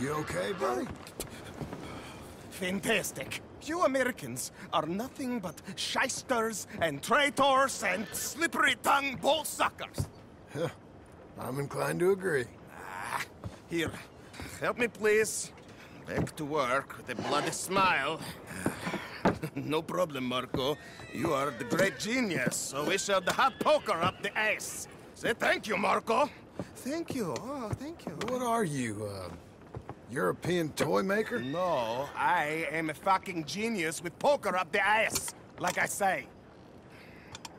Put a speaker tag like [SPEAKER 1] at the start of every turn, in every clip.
[SPEAKER 1] You okay, buddy?
[SPEAKER 2] Fantastic. You Americans are nothing but shysters and traitors and slippery-tongued bull suckers.
[SPEAKER 1] I'm inclined to agree.
[SPEAKER 2] Ah, here, help me please. Back to work with a bloody smile. no problem, Marko. You are the great genius, so we shall the hot poker up the ass. Say thank you, Marko. Thank you. Oh, thank you.
[SPEAKER 1] What are you, uh, European toy maker?
[SPEAKER 2] No, I am a fucking genius with poker up the ass, like I say.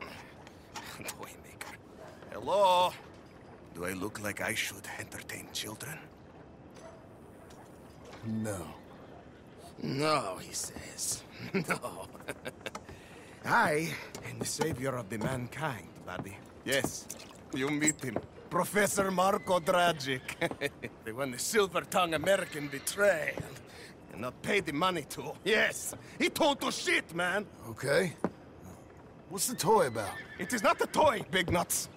[SPEAKER 2] Toy maker. Hello? Do I look like I should entertain children?
[SPEAKER 1] No.
[SPEAKER 2] No, he says. No. I am the savior of the mankind, buddy. Yes, you meet him. Professor Marko Dragic. they one the silver-tongued American betrayed. And not paid the money to. Yes, he total shit, man.
[SPEAKER 1] Okay. What's the toy about?
[SPEAKER 2] It is not a toy, Big Nuts.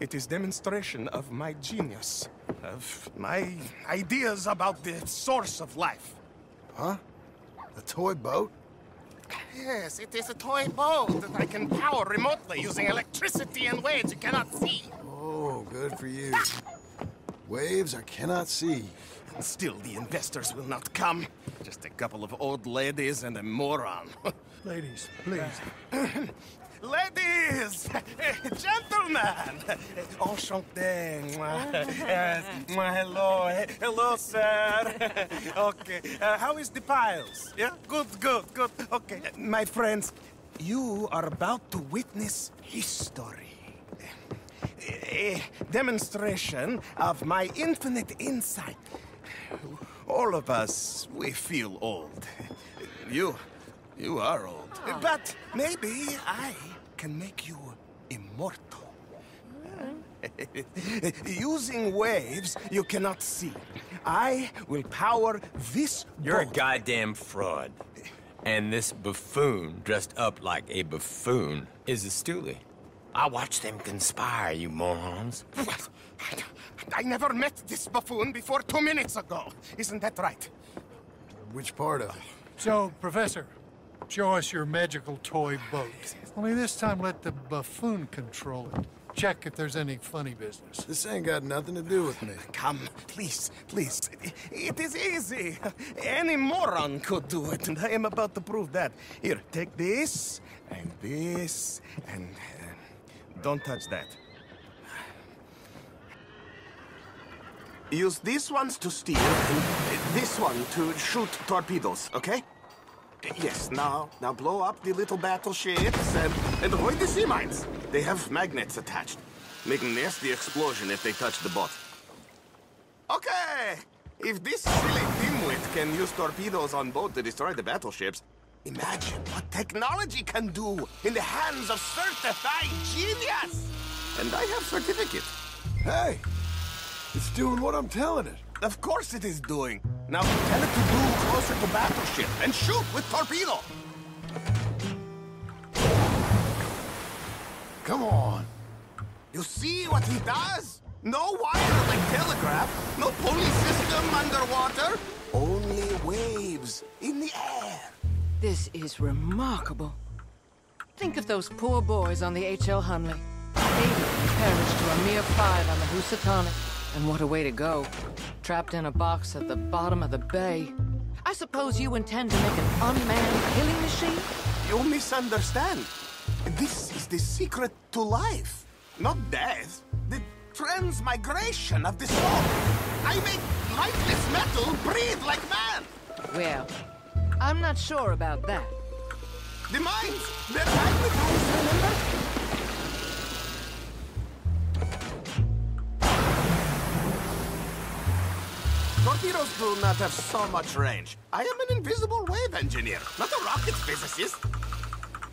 [SPEAKER 2] It is demonstration of my genius. Of my ideas about the source of life.
[SPEAKER 1] Huh? A toy boat?
[SPEAKER 2] Yes, it is a toy boat that I can power remotely using electricity and waves you cannot see.
[SPEAKER 1] Oh. Good for you. Waves I cannot see.
[SPEAKER 2] And still, the investors will not come. Just a couple of old ladies and a moron.
[SPEAKER 3] Ladies, please.
[SPEAKER 2] Ladies! Gentlemen! Enchanté! Yes. Hello. Hello, sir. Okay. Uh, how is the piles? Yeah? Good, good, good. Okay. My friends, you are about to witness history. A demonstration of my infinite insight. All of us, we feel old. You, you are old. But maybe I can make you immortal. Using waves you cannot see. I will power this
[SPEAKER 4] You're a goddamn fraud. And this buffoon, dressed up like a buffoon, is a stoolie. I watched them conspire, you morons. What?
[SPEAKER 2] I never met this buffoon before two minutes ago. Isn't that right?
[SPEAKER 1] Which part of it?
[SPEAKER 3] So, Professor, show us your magical toy boat. Only this time let the buffoon control it. Check if there's any funny business.
[SPEAKER 1] This ain't got nothing to do with me.
[SPEAKER 2] Come, please, please. It is easy. Any moron could do it, and I am about to prove that. Here, take this, and this, and... don't touch that. Use these ones to steal, and this one to shoot torpedoes, okay? Yes, now, now blow up the little battleships and, and avoid the sea mines. They have magnets attached. Make a nasty explosion if they touch the boat. Okay! If this silly dimwit can use torpedoes on boat to destroy the battleships, imagine what technology can do in the hands of certified genius! And I have certificate.
[SPEAKER 1] Hey! It's doing what I'm telling it.
[SPEAKER 2] Of course it is doing. Now tell it to move closer to battleship and shoot with torpedo.
[SPEAKER 1] Come on.
[SPEAKER 2] You see what he does? No wire like telegraph, no police system underwater, only waves in the air.
[SPEAKER 5] This is remarkable. Think of those poor boys on the H.L. Hunley. Eighty perished to a mere five on the Housatonic. And what a way to go. Trapped in a box at the bottom of the bay. I suppose you intend to make an unmanned killing machine?
[SPEAKER 2] You misunderstand. This is the secret to life, not death. The transmigration of the soul. I make lifeless metal breathe like man.
[SPEAKER 5] Well, I'm not sure about that.
[SPEAKER 2] The minds, they're magnetized, remember? Torpedoes do not have so much range. I am an invisible wave engineer, not a rocket physicist.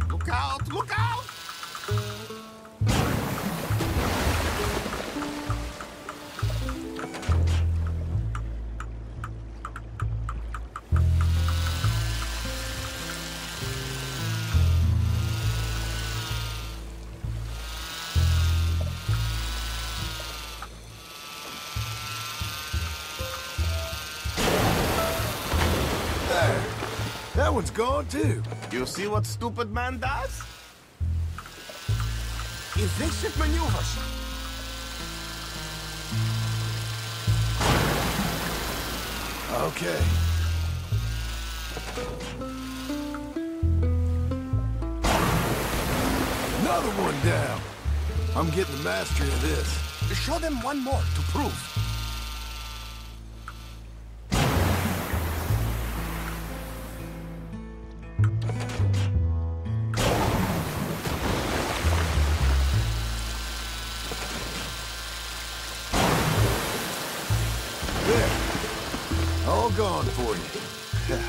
[SPEAKER 2] Look out, look out!
[SPEAKER 1] One's gone too.
[SPEAKER 2] You see what stupid man does? Evasive maneuvers.
[SPEAKER 1] Okay. Another one down. I'm getting the mastery of this.
[SPEAKER 2] Show them one more to prove.
[SPEAKER 1] All gone for you.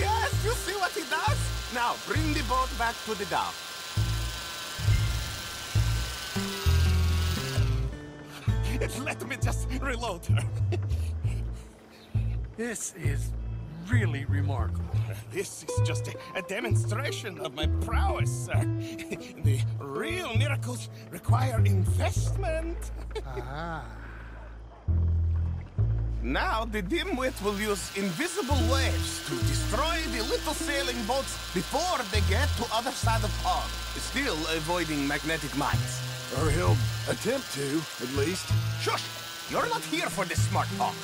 [SPEAKER 2] yes, you see what he does? Now, bring the boat back to the dock. Let me just reload her.
[SPEAKER 3] This is really remarkable.
[SPEAKER 2] This is just a, a demonstration of my prowess, sir. the real miracles require investment.
[SPEAKER 3] Ah.
[SPEAKER 2] Now the dimwit will use invisible waves to destroy the little sailing boats before they get to other side of pond, still avoiding magnetic mines.
[SPEAKER 1] Or he'll attempt to, at least.
[SPEAKER 2] Shush! You're not here for this smart talk.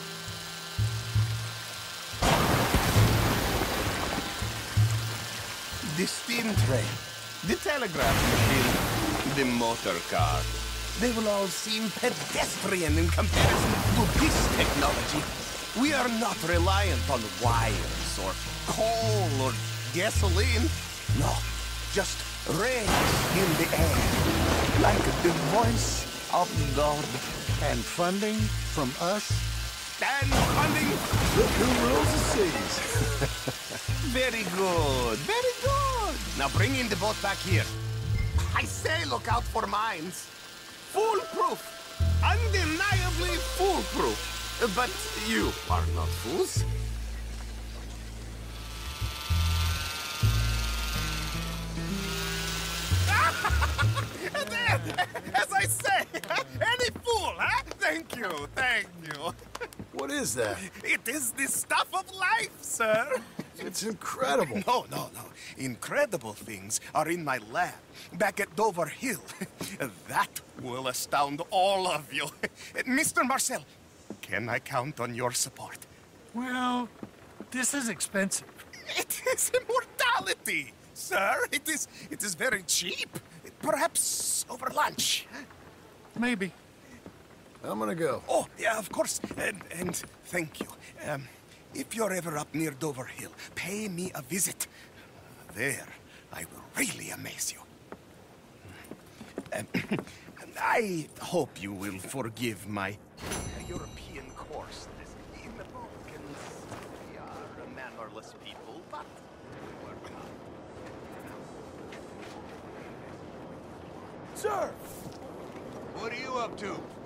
[SPEAKER 2] The steam train, the telegraph machine, the motor car. They will all seem pedestrian in comparison to this technology. We are not reliant on wires or coal or gasoline. No, just rays in the air, like the voice of God.
[SPEAKER 3] And funding from us?
[SPEAKER 2] And funding
[SPEAKER 1] who rules the seas.
[SPEAKER 2] Very good, very good. Now bring in the boat back here. I say look out for mines. Foolproof. Undeniably foolproof. But you are not fools. as I say, any fool, huh? Thank you, thank you.
[SPEAKER 1] What is that?
[SPEAKER 2] It is the stuff of life, sir.
[SPEAKER 1] It's incredible.
[SPEAKER 2] No, no, no. Incredible things are in my lab back at Dover Hill. that will astound all of you. Mr. Marcel, can I count on your support?
[SPEAKER 3] Well, this is expensive.
[SPEAKER 2] It is immortality, sir. It is it is very cheap. Perhaps over lunch.
[SPEAKER 3] Maybe.
[SPEAKER 1] I'm gonna go.
[SPEAKER 2] Oh, yeah, of course. And, and thank you. Um, if you're ever up near Dover Hill, pay me a visit. There, I will really amaze you. Um, and I hope you will forgive my European course. This, In the Balkans, we are a mannerless people, but we work hard.
[SPEAKER 1] Sir!
[SPEAKER 6] What are you up to?